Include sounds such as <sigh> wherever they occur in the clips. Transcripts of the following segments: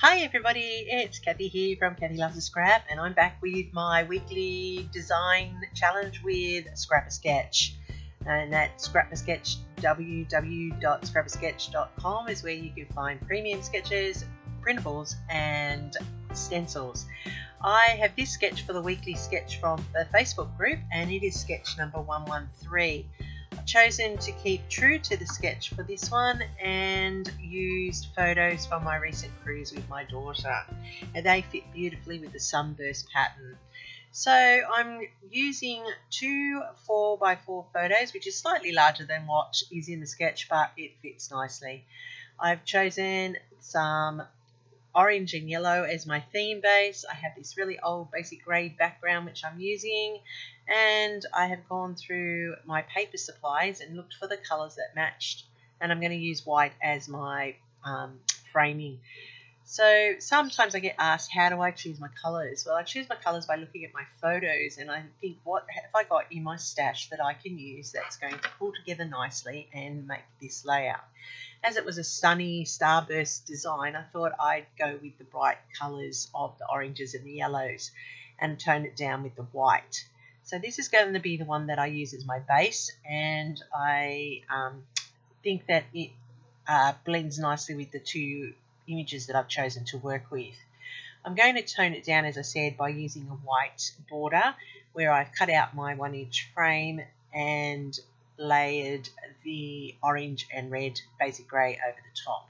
Hi everybody, it's Kathy here from Kathy Loves a Scrap and I'm back with my weekly design challenge with Scrap-A-Sketch and at Scrap-A-Sketch www.scrap-a-sketch.com is where you can find premium sketches, printables and stencils. I have this sketch for the weekly sketch from the Facebook group and it is sketch number 113 chosen to keep true to the sketch for this one and used photos from my recent cruise with my daughter and they fit beautifully with the sunburst pattern. So I'm using two 4x4 photos which is slightly larger than what is in the sketch but it fits nicely. I've chosen some orange and yellow as my theme base. I have this really old BasicGrey background which I'm using and I have gone through my paper supplies and looked for the colours that matched and I'm going to use white as my um, framing. So sometimes I get asked how do I choose my colours? Well I choose my colours by looking at my photos and I think what have I got in my stash that I can use that's going to pull together nicely and make this layout. As it was a sunny starburst design I thought I'd go with the bright colours of the oranges and the yellows and tone it down with the white. So this is going to be the one that I use as my base and I um, think that it uh, blends nicely with the two images that I've chosen to work with. I'm going to tone it down as I said by using a white border where I've cut out my one inch frame and layered the orange and red BasicGrey over the top.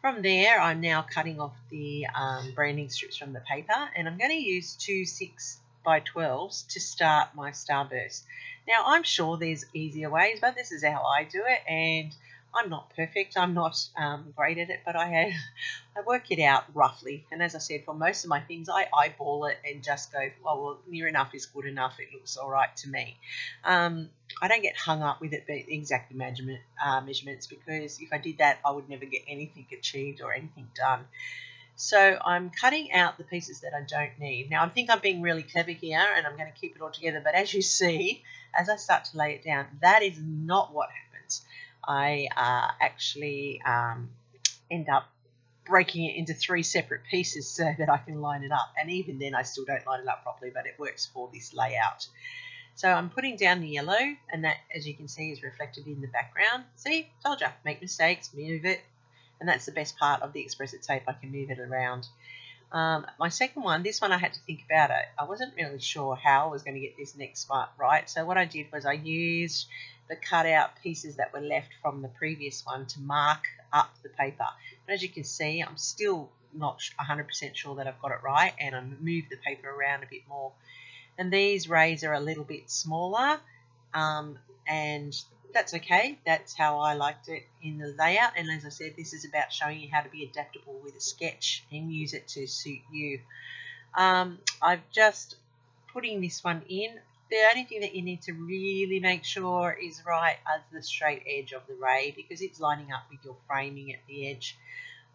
From there I'm now cutting off the um, branding strips from the paper and I'm going to use two 6 by 12s to start my starburst. Now I'm sure there's easier ways, but this is how I do it, and I'm not perfect. I'm not um, great at it, but I have, <laughs> I work it out roughly. And as I said, for most of my things, I eyeball it and just go, oh, well, near enough is good enough. It looks all right to me. Um, I don't get hung up with it being exact measurement, uh, measurements because if I did that, I would never get anything achieved or anything done. So I'm cutting out the pieces that I don't need. Now I think I'm being really clever here and I'm going to keep it all together. But as you see, as I start to lay it down, that is not what happens. I uh, actually um, end up breaking it into three separate pieces so that I can line it up. And even then I still don't line it up properly, but it works for this layout. So I'm putting down the yellow and that, as you can see, is reflected in the background. See, told you, make mistakes, move it, and that's the best part of the Xpress-It tape. I can move it around. Um, my second one, this one I had to think about it. I wasn't really sure how I was going to get this next part right. So what I did was I used the cutout pieces that were left from the previous one to mark up the paper. As you can see, I'm still not 100% sure that I've got it right and I moved the paper around a bit more. And these rays are a little bit smaller um, and that's okay. That's how I liked it in the layout. And as I said, this is about showing you how to be adaptable with a sketch and use it to suit you. Um, I've just putting this one in. The only thing that you need to really make sure is right as the straight edge of the ray because it's lining up with your framing at the edge.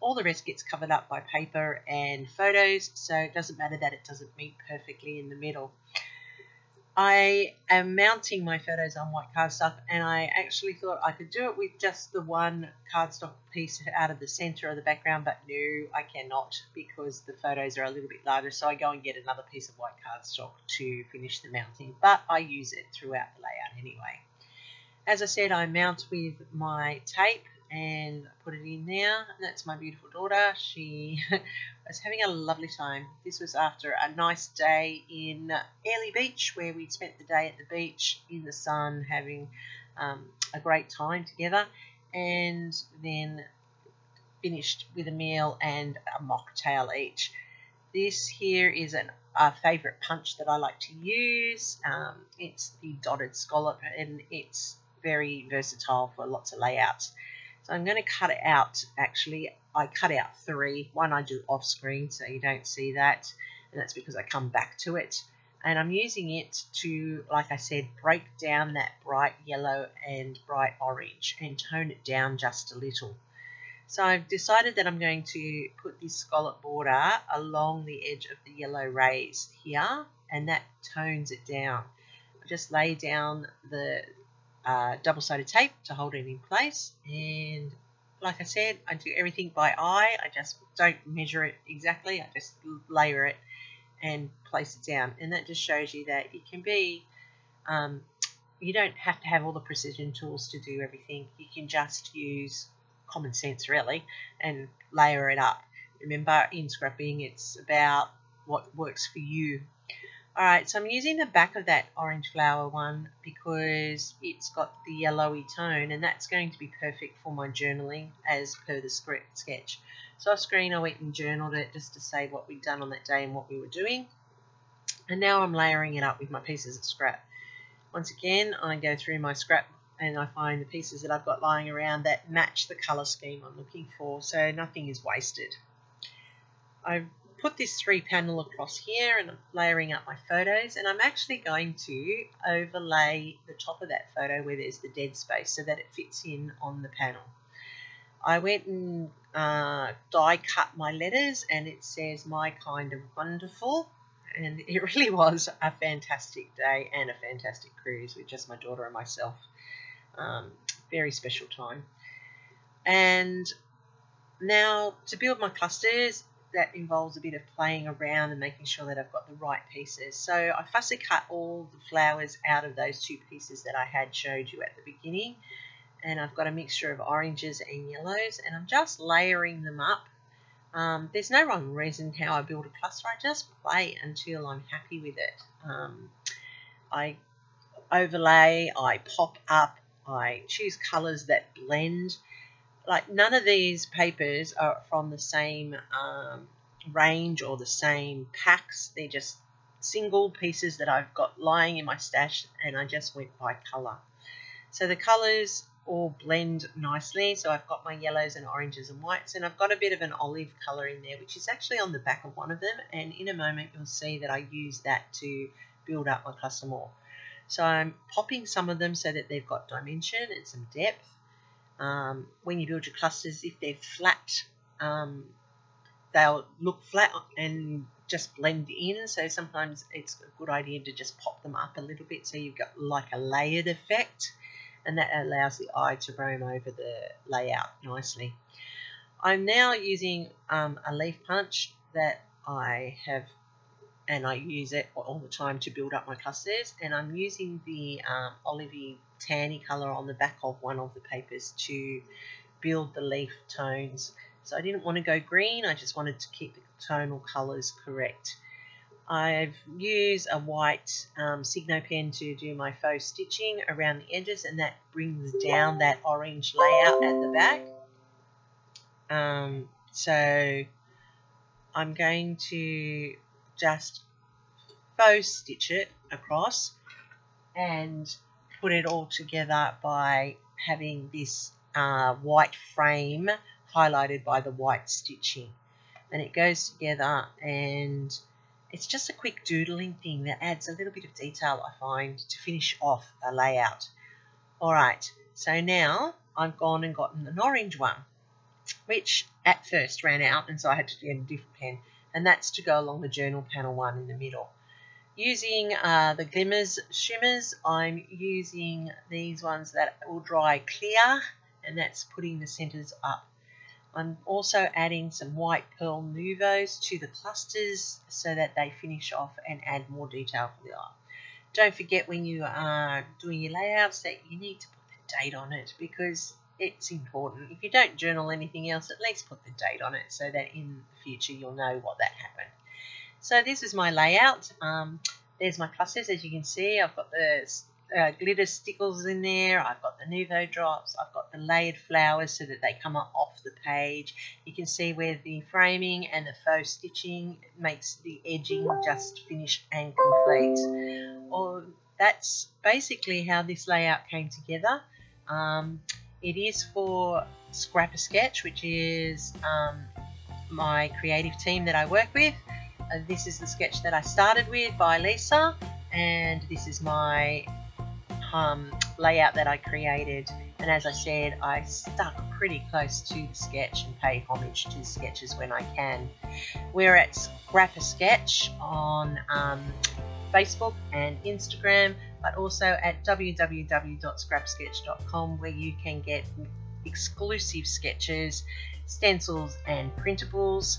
All the rest gets covered up by paper and photos, so it doesn't matter that it doesn't meet perfectly in the middle. I am mounting my photos on white cardstock and I actually thought I could do it with just the one cardstock piece out of the center of the background but no I cannot because the photos are a little bit larger so I go and get another piece of white cardstock to finish the mounting but I use it throughout the layout anyway. As I said I mount with my tape and I put it in there. That's my beautiful daughter. She <laughs> was having a lovely time. This was after a nice day in Airlie Beach where we'd spent the day at the beach in the sun having um, a great time together and then finished with a meal and a mocktail each. This here is an, a favourite punch that I like to use. Um, it's the dotted scallop and it's very versatile for lots of layouts. So I'm going to cut it out actually. I cut out three. One I do off screen so you don't see that. And that's because I come back to it. And I'm using it to, like I said, break down that bright yellow and bright orange and tone it down just a little. So I've decided that I'm going to put this scallop border along the edge of the yellow rays here and that tones it down. I just lay down the uh, double-sided tape to hold it in place and like I said, I do everything by eye. I just don't measure it exactly. I just layer it and place it down. And that just shows you that it can be, um, you don't have to have all the precision tools to do everything. You can just use common sense really and layer it up. Remember in scrapping it's about what works for you Alright, so I'm using the back of that orange flower one because it's got the yellowy tone and that's going to be perfect for my journaling as per the script sketch. So off screen I went and journaled it just to say what we'd done on that day and what we were doing. And now I'm layering it up with my pieces of scrap. Once again, I go through my scrap and I find the pieces that I've got lying around that match the colour scheme I'm looking for, so nothing is wasted. I've put this three panel across here and I'm layering up my photos and I'm actually going to overlay the top of that photo where there's the dead space so that it fits in on the panel. I went and uh, die cut my letters and it says my kind of wonderful and <laughs> it really was a fantastic day and a fantastic cruise with just my daughter and myself. Um, very special time. And now to build my clusters, that involves a bit of playing around and making sure that I've got the right pieces. So I fussy cut all the flowers out of those two pieces that I had showed you at the beginning. And I've got a mixture of oranges and yellows and I'm just layering them up. Um, there's no wrong reason how I build a cluster. I just play until I'm happy with it. Um, I overlay, I pop up, I choose colours that blend like none of these papers are from the same um, range or the same packs. They're just single pieces that I've got lying in my stash and I just went by colour. So the colours all blend nicely. So I've got my yellows and oranges and whites and I've got a bit of an olive colour in there which is actually on the back of one of them and in a moment you'll see that I use that to build up my cluster more. So I'm popping some of them so that they've got dimension and some depth um, when you build your clusters, if they're flat, um, they'll look flat and just blend in. So sometimes it's a good idea to just pop them up a little bit so you've got like a layered effect and that allows the eye to roam over the layout nicely. I'm now using um, a leaf punch that I have and I use it all the time to build up my clusters. And I'm using the um, olivey tanny colour on the back of one of the papers to build the leaf tones. So I didn't want to go green I just wanted to keep the tonal colours correct. I've used a white um, Signo pen to do my faux stitching around the edges and that brings down that orange layout at the back. Um, so I'm going to just faux stitch it across and put it all together by having this uh, white frame highlighted by the white stitching. And it goes together and it's just a quick doodling thing that adds a little bit of detail I find to finish off a layout. Alright so now I've gone and gotten an orange one which at first ran out and so I had to get a different pen and that's to go along the journal panel one in the middle. Using uh, the glimmers shimmers, I'm using these ones that will dry clear and that's putting the centers up. I'm also adding some white pearl nuvos to the clusters so that they finish off and add more detail for the eye. Don't forget when you are doing your layouts that you need to put the date on it because it's important. If you don't journal anything else, at least put the date on it so that in the future you'll know what that happened. So this is my layout. Um, there's my clusters, as you can see. I've got the uh, glitter stickles in there. I've got the Nuvo drops. I've got the layered flowers so that they come off the page. You can see where the framing and the faux stitching makes the edging just finished and complete. Or that's basically how this layout came together. Um, it is for Scrap a Sketch, which is um, my creative team that I work with. Uh, this is the sketch that I started with by Lisa, and this is my um, layout that I created. And as I said, I stuck pretty close to the sketch and pay homage to sketches when I can. We're at Scrap a Sketch on um, Facebook and Instagram but also at www.scrapsketch.com where you can get exclusive sketches, stencils, and printables.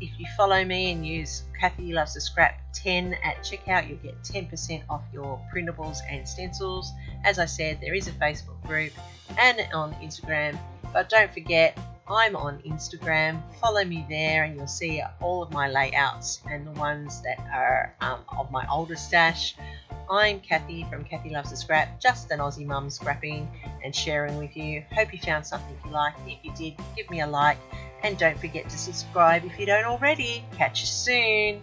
If you follow me and use Kathy Loves to Scrap 10 at checkout, you'll get 10% off your printables and stencils. As I said, there is a Facebook group and on Instagram, but don't forget I'm on Instagram. Follow me there, and you'll see all of my layouts and the ones that are um, of my older stash. I'm Kathy from Kathy Loves to Scrap, just an Aussie mum scrapping and sharing with you. Hope you found something you liked. If you did, give me a like and don't forget to subscribe if you don't already. Catch you soon.